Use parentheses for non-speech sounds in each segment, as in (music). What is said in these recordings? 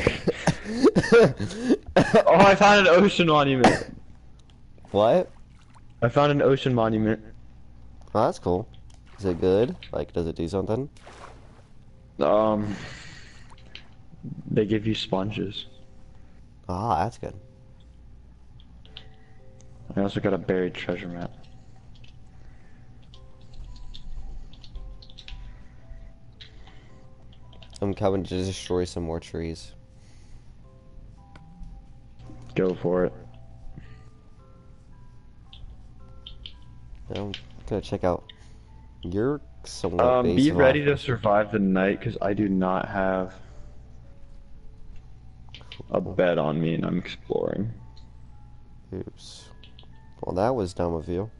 (laughs) oh, I found an ocean monument. What? I found an ocean monument. Oh, that's cool. Is it good? Like, does it do something? Um, they give you sponges. Ah, that's good. I also got a buried treasure map. I'm coming to destroy some more trees. Go for it. I'm gonna check out your somewhat Um, base be ready to survive the night because I do not have a bed on me and I'm exploring. Oops. Well, that was dumb of you.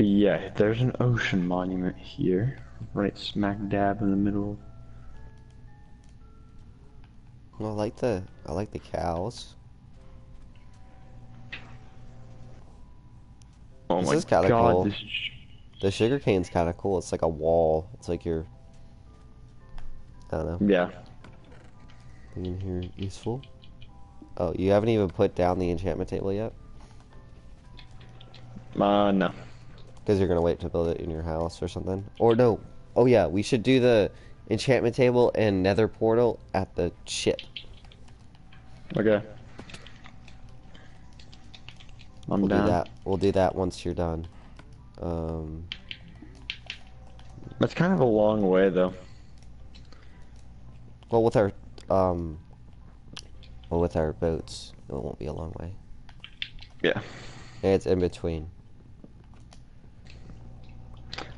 But yeah, there's an ocean monument here, right smack dab in the middle. I like the I like the cows. Oh This my is kinda god, cool. this The sugar cane's kind of cool. It's like a wall. It's like you're. I don't know. yeah. Being here useful. Oh, you haven't even put down the enchantment table yet? Uh, no. Because you're gonna wait to build it in your house or something. Or no. Oh yeah, we should do the enchantment table and nether portal at the ship. Okay. I'm We'll down. do that. We'll do that once you're done. Um, That's kind of a long way though. well, with our um, well, with our boats, it won't be a long way. Yeah. And it's in between.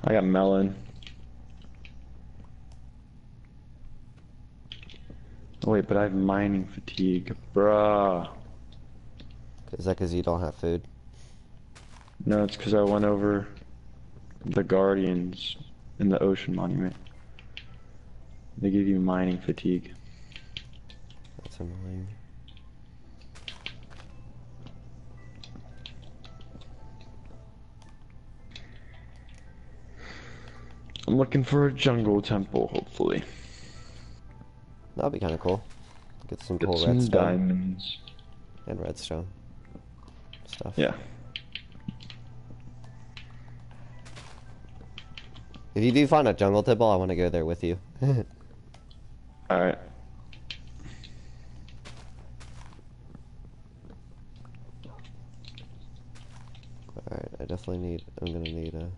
I got melon. Oh, wait, but I have mining fatigue. Bruh. Is that because you don't have food? No, it's because I went over the Guardians in the Ocean Monument. They give you mining fatigue. That's annoying. I'm looking for a jungle temple, hopefully. That'd be kind of cool. Get some Get cool some redstone diamonds. and redstone stuff. Yeah. If you do find a jungle temple, I want to go there with you. (laughs) Alright. Alright, I definitely need, I'm gonna need a...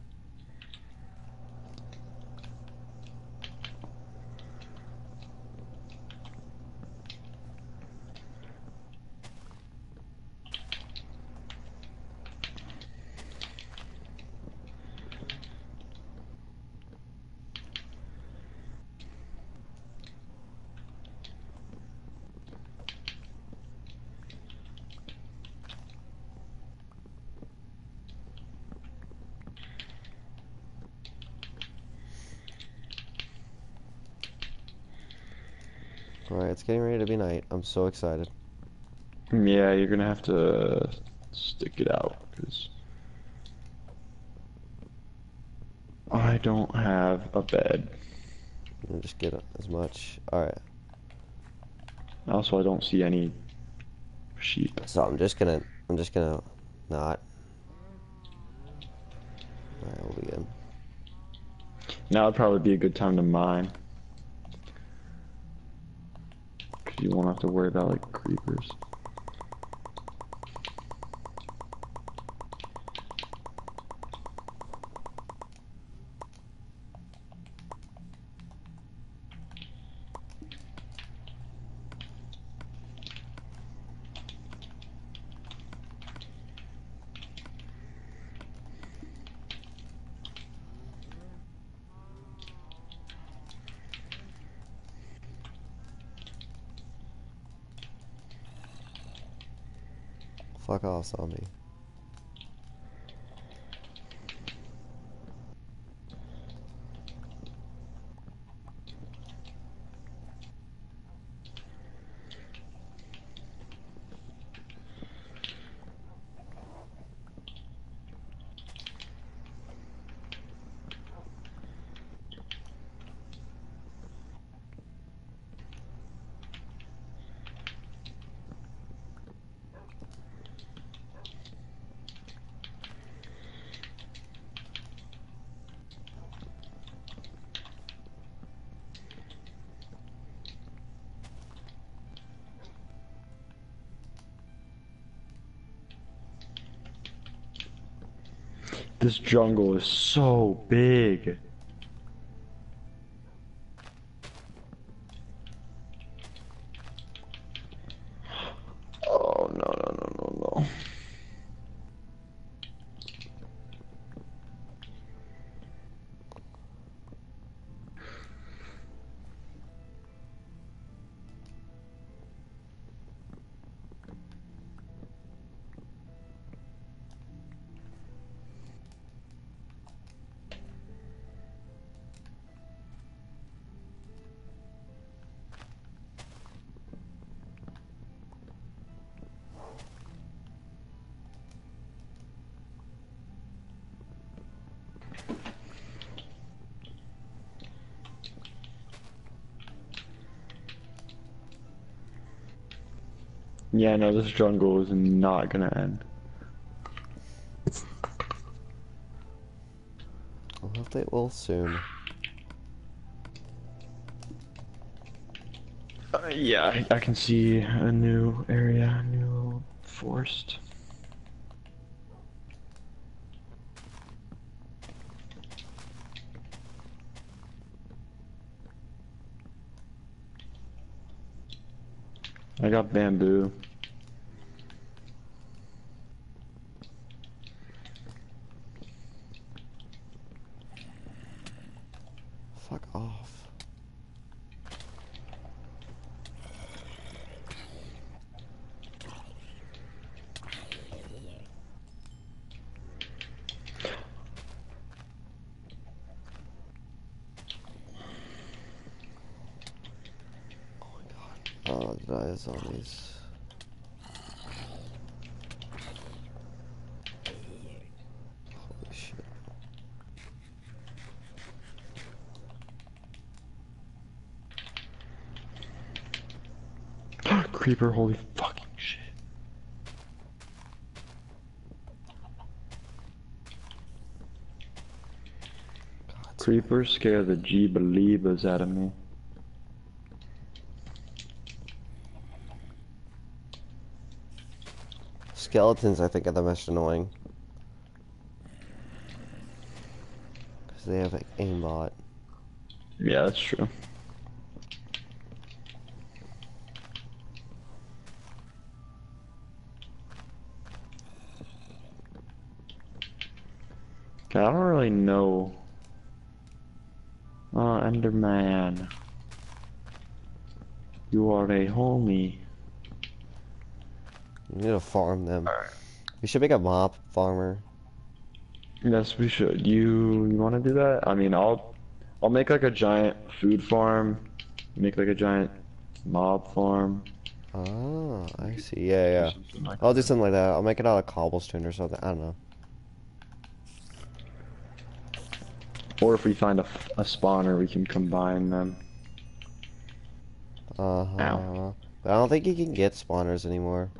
Alright, it's getting ready to be night. I'm so excited. Yeah, you're gonna have to uh, stick it out, because... I don't have a bed. I'll just get as much. Alright, Also, I don't see any sheep. so I'm just gonna, I'm just gonna not. Alright, we'll be good. Now would probably be a good time to mine. Cause you won't have to worry about like creepers. Fuck off, This jungle is so big. Yeah, no, this jungle is not gonna end. I hope they will soon. Uh, yeah, I, I can see a new area, a new forest. I got bamboo. Fuck off. Oh my god. Oh, the die zombies. Holy shit. Creeper, holy fucking shit. God, Creepers scare the jeebaliebas out of me. Skeletons, I think, are the most annoying. Because they have like aimbot. Yeah, that's true. I don't really know. Oh, Enderman. You are a homie. You need to farm them. We should make a mob farmer. Yes, we should. You you want to do that? I mean, I'll I'll make like a giant food farm. Make like a giant mob farm. Oh, I see. Yeah, yeah. like I'll do something like that. I'll make it out of cobblestone or something. I don't know. Or if we find a, a spawner, we can combine them. Uh huh. But I don't think you can get spawners anymore.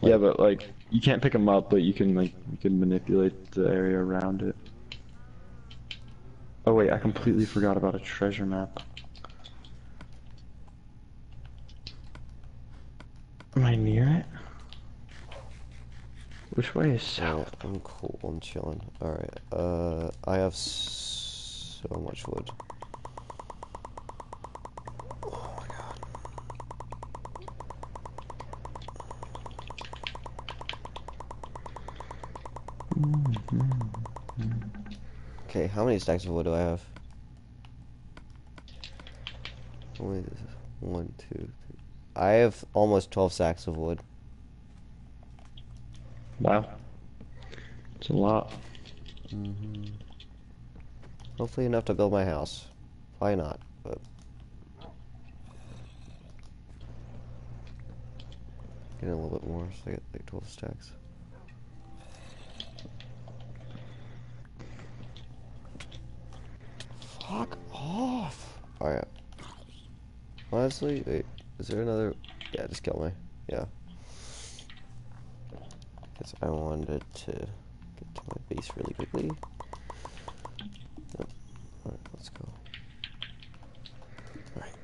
Yeah, but like you can't pick them up, but you can like you can manipulate the area around it. Oh wait, I completely forgot about a treasure map. Am I near it? Which way is south? I'm cool. I'm chilling. Alright. Uh, I have so much wood. Oh my god. Okay, how many stacks of wood do I have? Only one, two, three. I have almost 12 sacks of wood. Wow, it's a lot. hmm Hopefully enough to build my house. Why not? But getting a little bit more, so I get like 12 stacks. Fuck off! Alright. Honestly, wait, is there another? Yeah, just kill me. Yeah. I wanted to get to my base really quickly. Yep. Alright, let's go. Alright.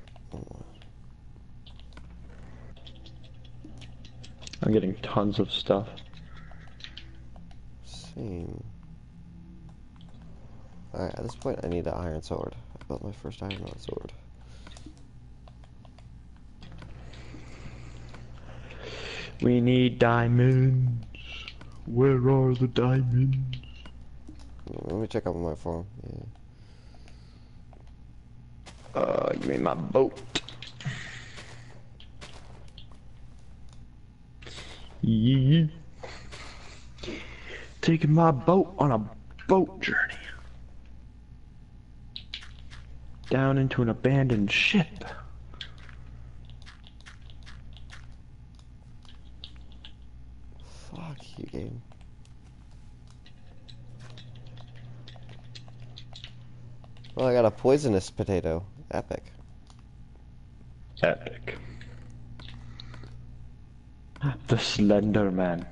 I'm getting tons of stuff. Same. Alright, at this point I need an iron sword. I built my first iron sword. We need diamonds. Where are the diamonds? Let me check out my farm. Yeah. Uh, you mean my boat? Yeah. Taking my boat on a boat journey. Down into an abandoned ship. Fuck you, game. Well, I got a poisonous potato. Epic. Epic. The Slender Man.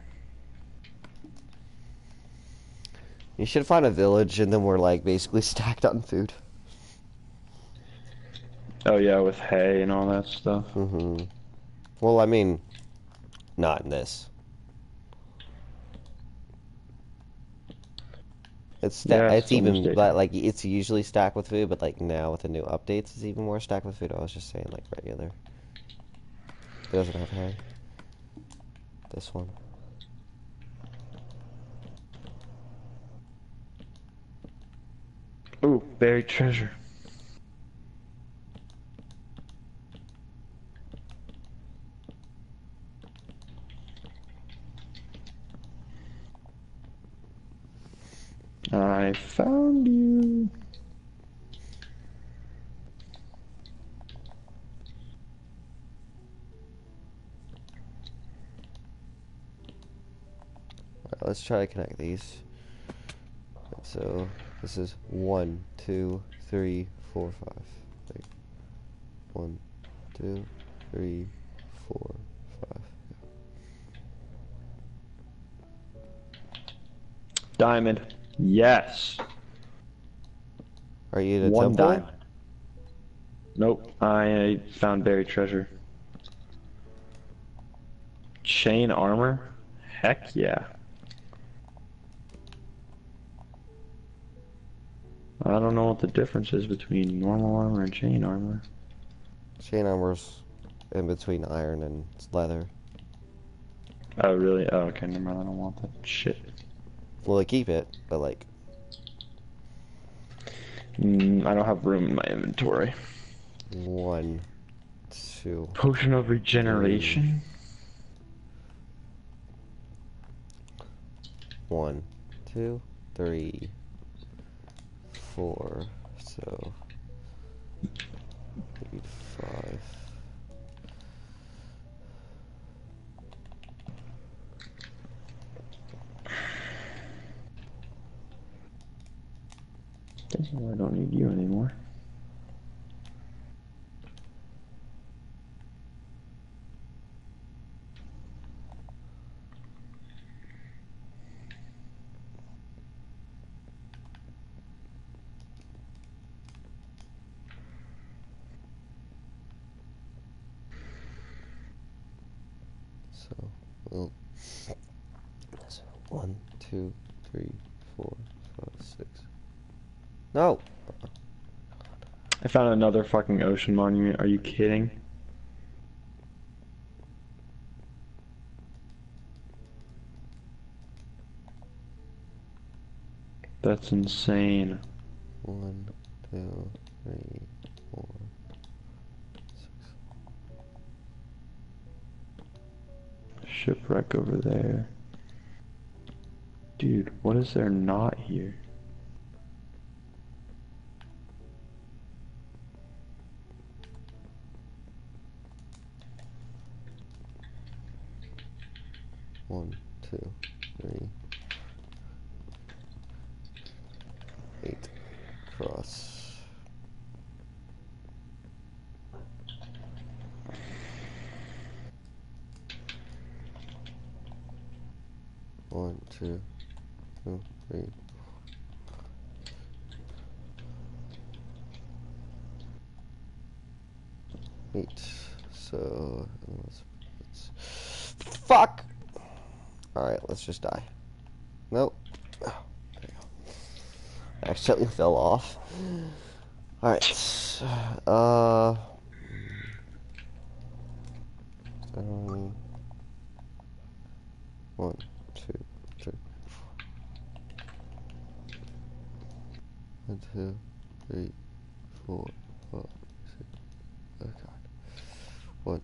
You should find a village and then we're like basically (laughs) stacked on food. Oh yeah, with hay and all that stuff. Mm-hmm. Well, I mean, not in this. It's sta- Yeah, it's it's even like, like it's usually stacked with food, but like now with the new updates, it's even more stacked with food. I was just saying like regular. It doesn't have hay. This one. Ooh, buried treasure. I found you. Alright, let's try to connect these. So this is one, two, three, four, five. Like one, two, three, four, five. Diamond. Yes. Are you the One temple? diamond. Nope. I found buried treasure. Chain armor? Heck yeah. I don't know what the difference is between normal armor and chain armor. Chain armor's in between iron and leather. Oh, really? Oh, okay, never mind. I don't want that shit. Well, they keep it, but like, Mm, I don't have room in my inventory. one, two, Potion of regeneration? one, two, three, four. So, maybe five. I don't need you anymore. So, well, so one, two, three, four, five, six. No. I found another fucking ocean monument. Are you kidding? That's insane. One, two, three, four, six. Shipwreck over there. Dude, what is there not here? One, two, three, eight. Cross. One, two, two, three. Eight. So let's, let's just die. Nope. I accidentally fell off. Alright. Uh. Um, one, two, three, four. One, two, three, four, five, six. Oh god. One,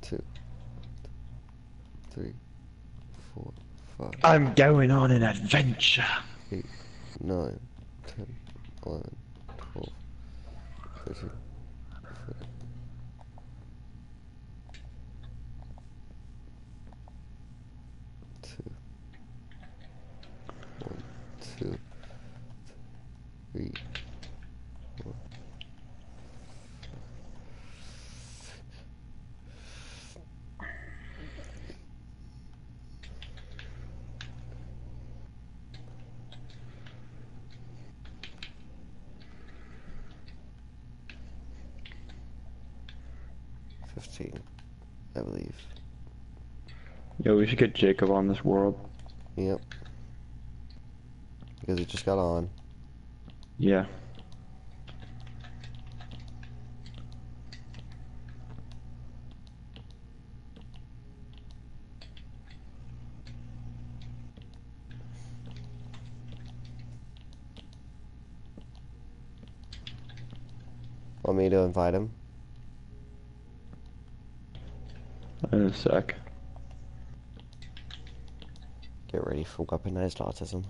two, three, five, I'm going on an adventure. nine, ten, eleven, twelve, thirteen, fourteen. Two. One, two, three, four. Fifteen, I believe. Yo, we should get Jacob on this world. Yep. Because he just got on. Yeah. Want me to invite him? In a sec. Get ready for weaponized autism.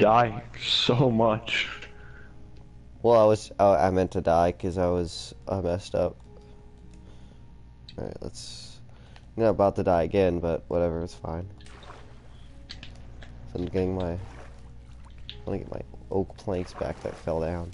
Die so much. Well, I was I, I meant to die because I was I messed up. All right, let's. I'm not about to die again, but whatever, it's fine. So I'm getting my. I want to get my oak planks back that fell down.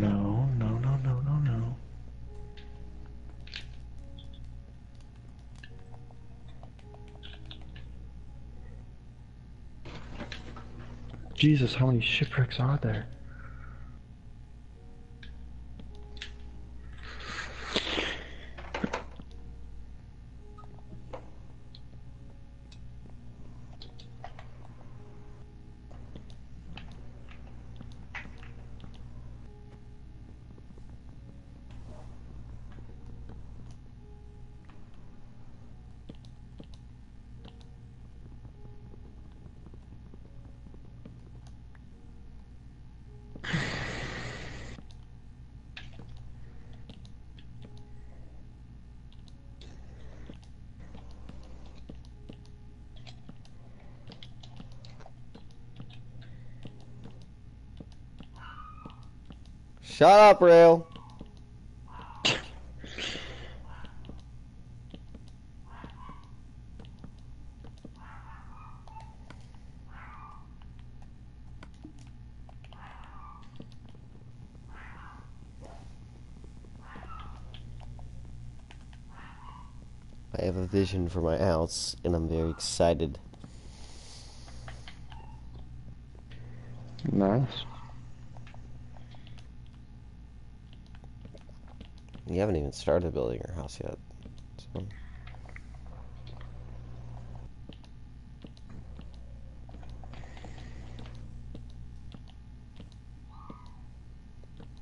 No, no, no, no, no, no. Jesus, how many shipwrecks are there? Shut up, Rail. I have a vision for my house, and I'm very excited. Nice. You haven't even started building your house yet. So.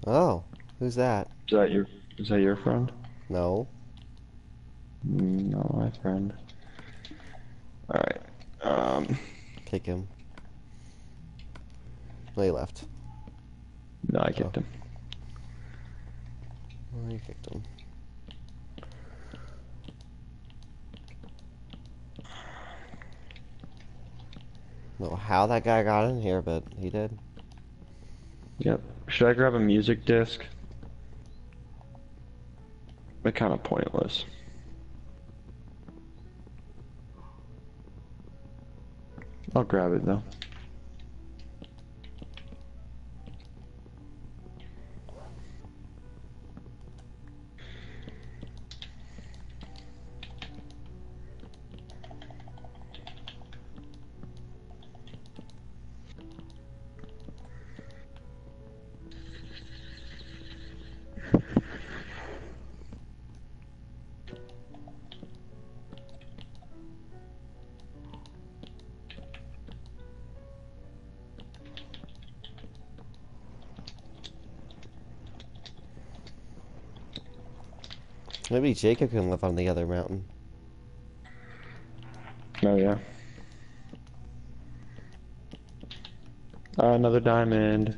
Oh, who's that? Is that your is that your friend? No. Mm, Not my friend. Alright. Um Kick him. No, he left. no I kicked him. Oh, you kicked him. Know how that guy got in here, but he did. Yep. Should I grab a music disc? But kind of pointless. I'll grab it though. Maybe Jacob can live on the other mountain. Oh yeah. Uh, another diamond.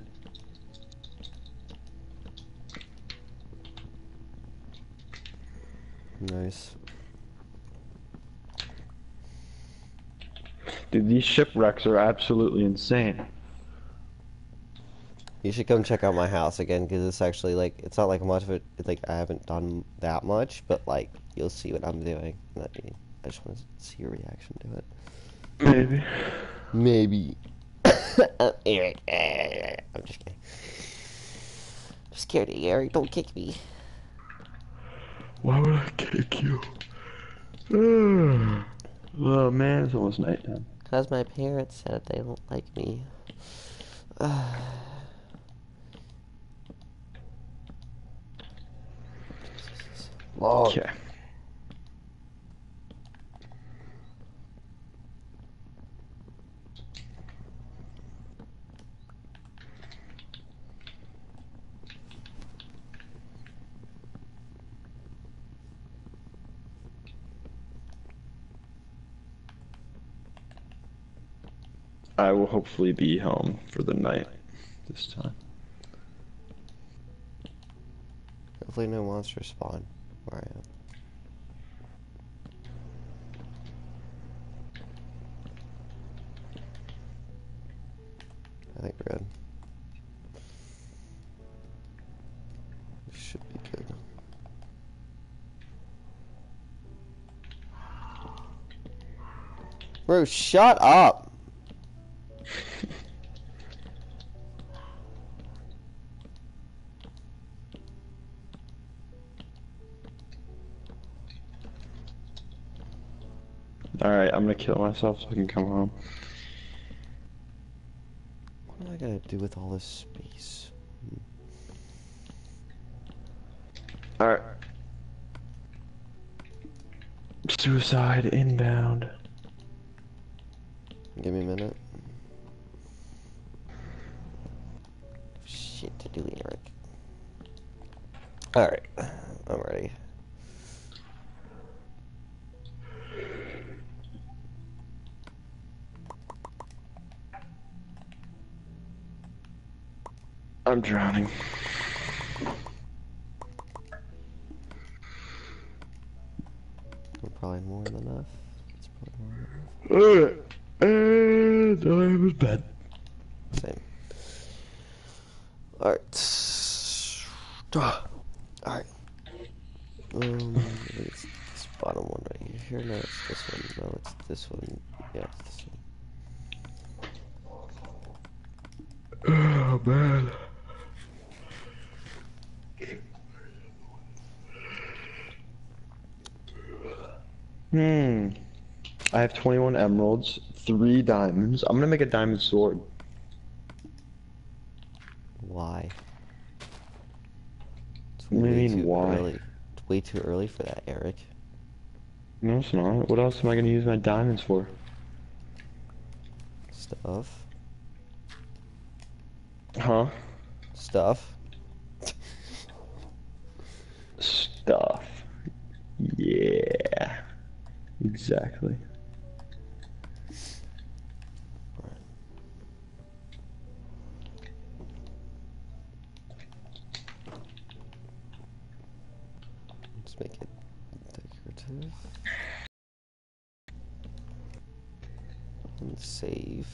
Nice. Dude, these shipwrecks are absolutely insane. You should come check out my house again because it's actually like it's not like much of it. It's like I haven't done that much, but like you'll see what I'm doing. I just want to see your reaction to it. Maybe. Maybe. (coughs) Eric, I'm just kidding. I'm scared of you, Eric. Don't kick me. Why would I kick you? (sighs) oh man, it's almost nighttime. Cause my parents said they don't like me. (sighs) (sighs) Lord. Okay. I will hopefully be home for the night this time. Hopefully no monsters spawn where I think we're should be good. Bro, shut up! Alright, I'm gonna kill myself so I can come home. What am I gonna do with all this space? Alright. Suicide inbound. Give me a minute. Shit to do, Eric. Alright, I'm ready. I'm drowning. We're probably more than enough. It's probably more than enough. Alright. And I was bed. Same. Alright. Alright. Um, it's this bottom one right here. No, it's this one. No, it's this one. Yeah, it's this one. Oh man. Hmm. I have 21 emeralds, 3 diamonds. I'm gonna make a diamond sword. Why? It's What do you way mean, too why? Early. It's way too early for that, Eric. No, it's not. What else am I gonna use my diamonds for? Stuff. Huh? Stuff. Stuff. Yeah. Exactly. Let's make it decorative. And save.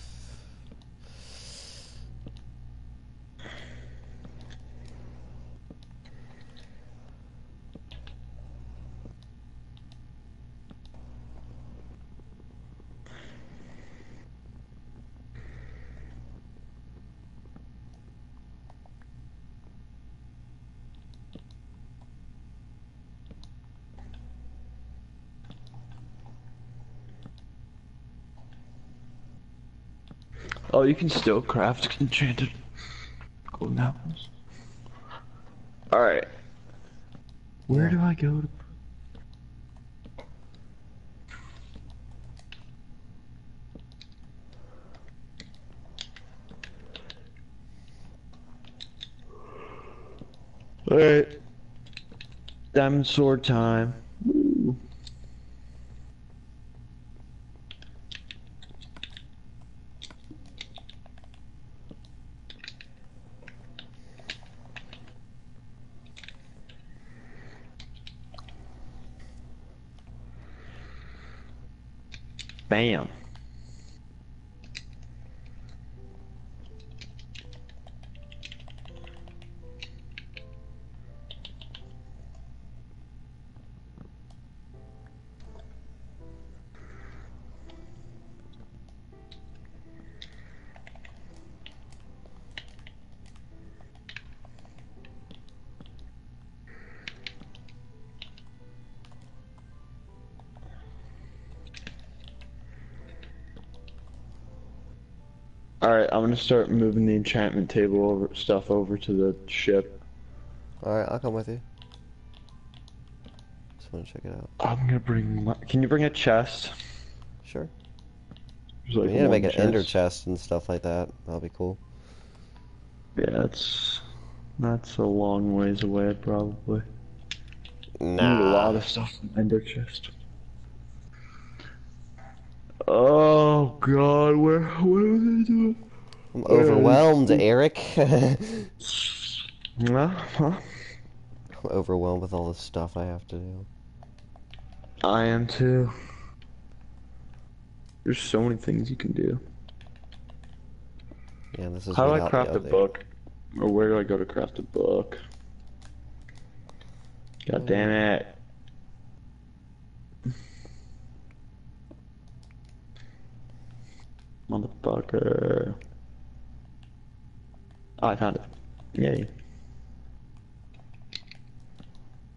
Oh, you can still craft enchanted golden apples. Alright. Where do I go to... Alright. Diamond sword time. Bam. Gonna start moving the enchantment table over stuff over to the ship. Alright, I'll come with you. Just wanna check it out. I'm gonna bring can you bring a chest? Sure. There's We like need to make an ender chest and stuff like that. That'll be cool. Yeah, it's that's a long ways away probably. Nah. Need a lot of stuff in ender chest. Oh god, where what are they doing? I'm overwhelmed, Eric. (laughs) I'm Huh? Huh? overwhelmed with all the stuff I have to do. I am too. There's so many things you can do. Yeah, this is How do I craft a book? Or where do I go to craft a book? God hmm. damn it. Motherfucker. Oh, I found it. Yay.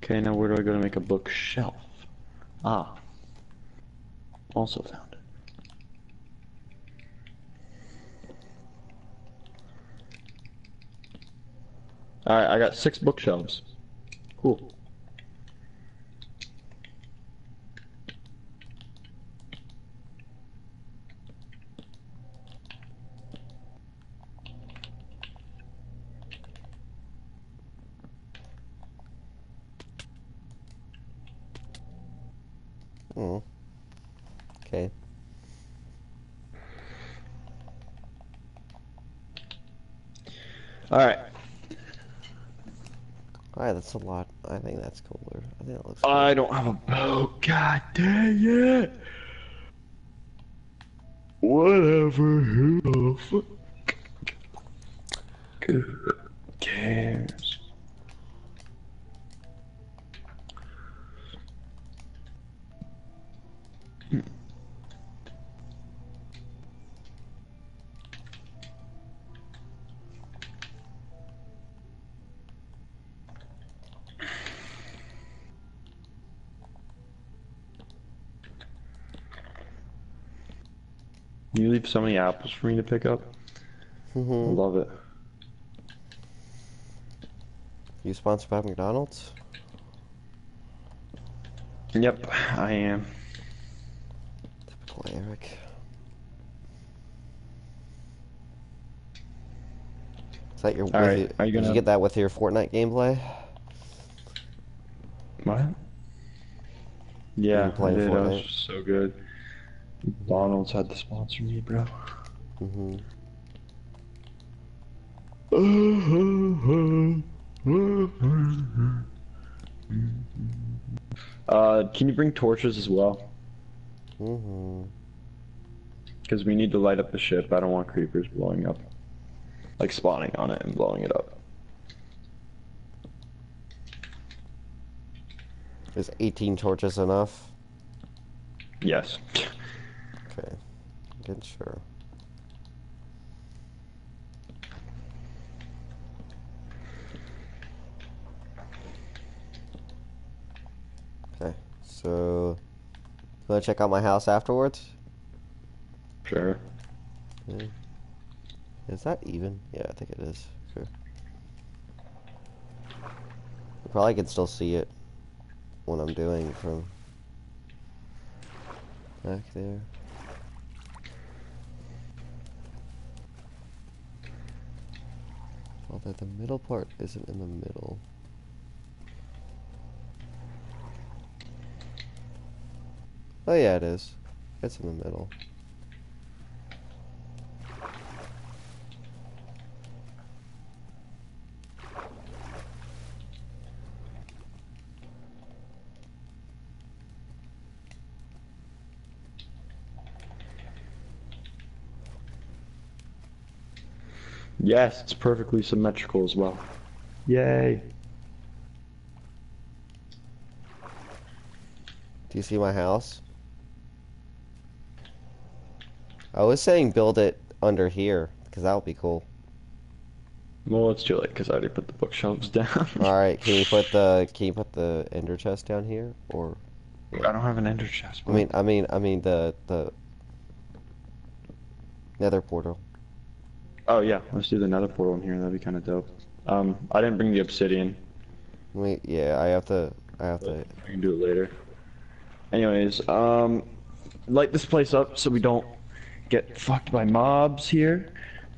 Okay, now where do I go to make a bookshelf? Ah. Also found it. Alright, I got six bookshelves. Cool. Oh. Okay. Alright. Alright, that's a lot. I think that's looks I don't have a boat. God dang it. Whatever. Who the fuck So many apples for me to pick up. I Mhm. love it. You sponsored by McDonald's? Yep, I am. Typical Eric. Is that your? Alright, your- are you Did you gonna- get that with your Fortnite gameplay? What? Yeah, I did. That was Fortnite? so good. McDonald's had to sponsor me, bro. Mm-hmm. Uh, can you bring torches as well? Mm-hmm. Because we need to light up the ship. I don't want creepers blowing up. Like spawning on it and blowing it up. Is 18 torches enough? Yes. (laughs) Okay. Good, sure. Okay, so you wanna check out my house afterwards? Sure. Yeah. Is that even? Yeah, I think it is. Sure. You probably can still see it when I'm doing from back there. Although the middle part isn't in the middle. Oh yeah, it is. It's in the middle. Yes, it's perfectly symmetrical as well. Yay. Do you see my house? I was saying build it under here, because that would be cool. Well, it's too late because I already put the bookshelves (laughs) down. Alright, can you put the can you put the ender chest down here? Or I don't have an ender chest. I mean I mean I mean the the nether portal. Oh yeah, let's do the nether portal in here. That'd be kind of dope. Um, I didn't bring the obsidian. Wait, yeah, I have to I have to I can do it later. Anyways, um, light this place up so we don't get fucked by mobs here,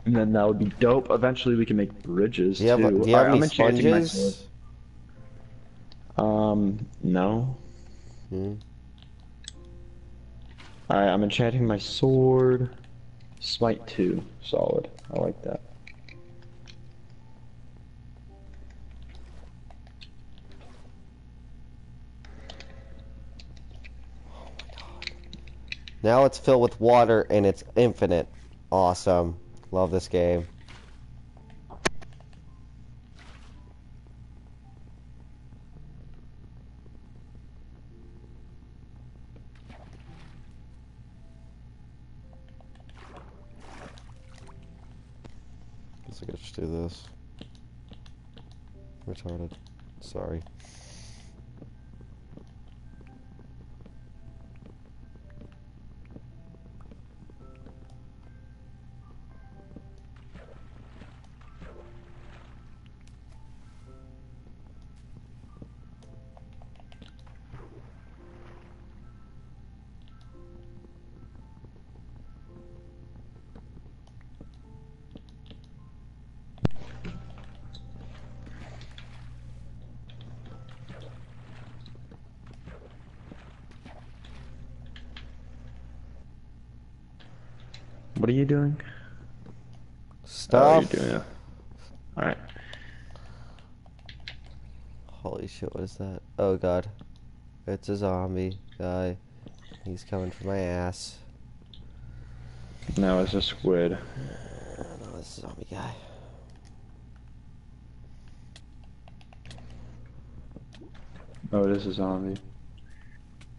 and then that would be dope. Eventually, we can make bridges have, too. do you have Alright, I'm any enchanting my sponges? sword. Um, no. Hmm. Alright, I'm enchanting my sword. Smite two, solid. I like that. Now it's filled with water and it's infinite. Awesome. Love this game. Guess I could just do this. Retarded. Sorry. What are you doing? Oh, you're doing it. Alright. Holy shit, what is that? Oh god. It's a zombie guy. He's coming for my ass. Now it's a squid. No, this is a zombie guy. Oh, it is a zombie.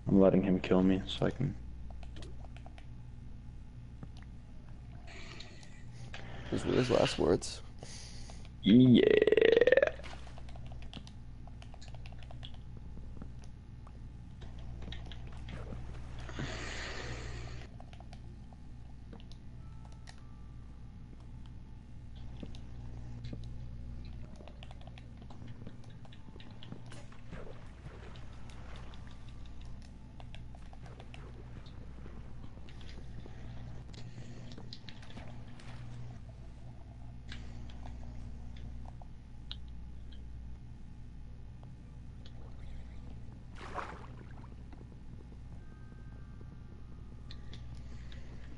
I'm letting him kill me so I can. Were his last words. Yeah.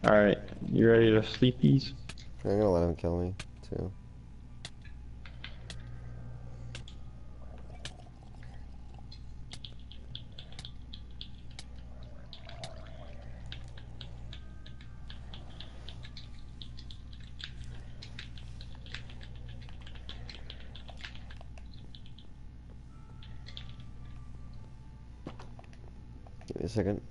Alright, sleepies? I'm gonna let him kill me, too. Give me a second.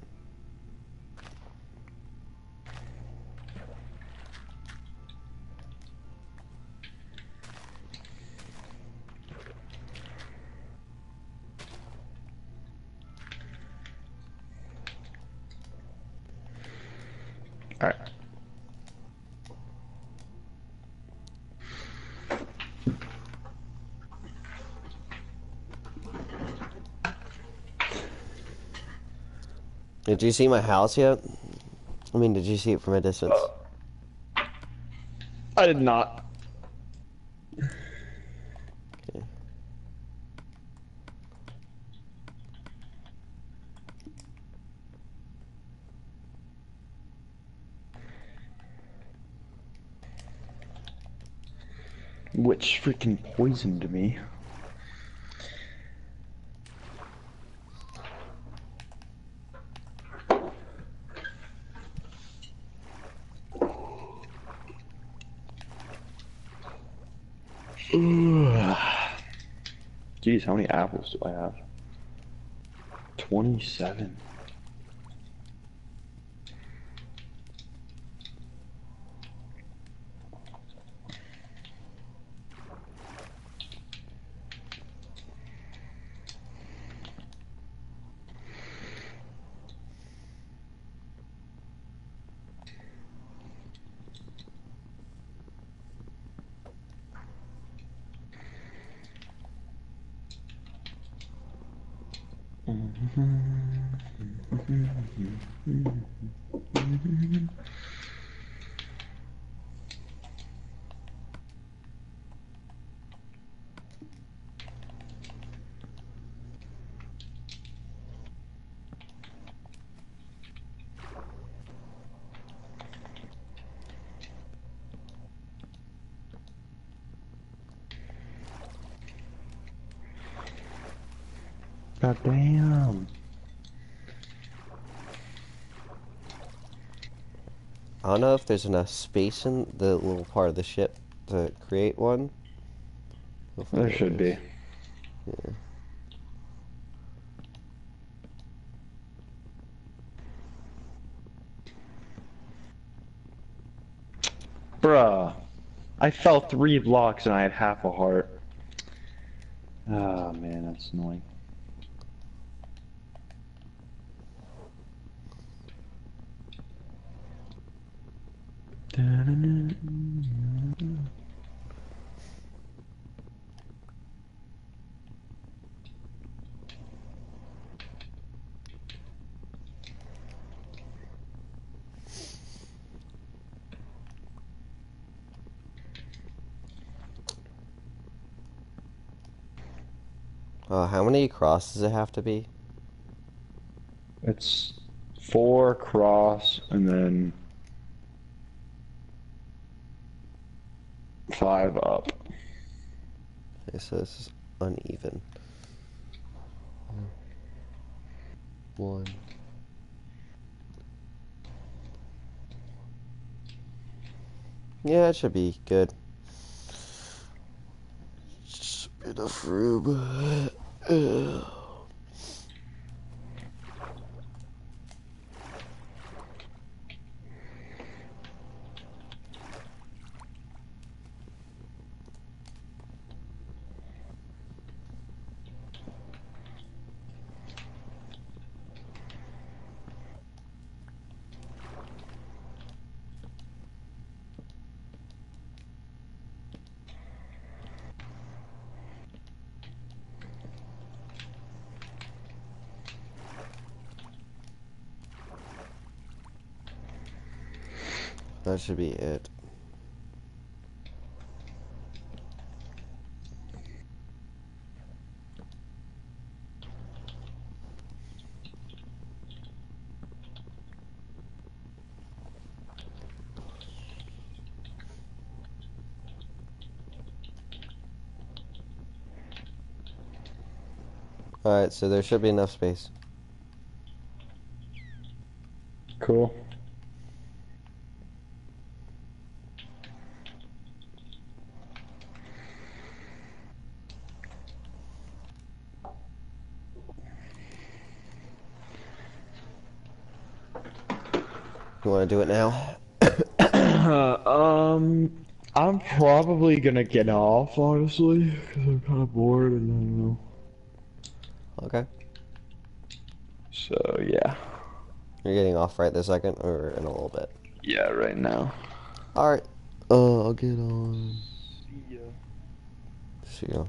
Did you see my house yet? I mean, did you see it from a distance? Uh, I did not. Which freaking poisoned me. How many apples do I have? 27. Mm-hmm. Hmm. Hmm. God damn. I don't know if there's enough space in the little part of the ship to create one. Hopefully There should be. Yeah. Bruh. I fell three blocks and I had half a heart. Ah, man, that's annoying. Uh, how many across does it have to be? It's four cross and then five up. Okay, so this is uneven. One. Yeah, it should be good. Enough room. That should be it. Alright, so there should be enough space. Want to do it now? (coughs) um, I'm probably gonna get off, honestly, because I'm kind of bored and I don't know. Okay. So, yeah. You're getting off right this second, or in a little bit? Yeah, right now. Alright. Uh, I'll get on. See ya. See ya.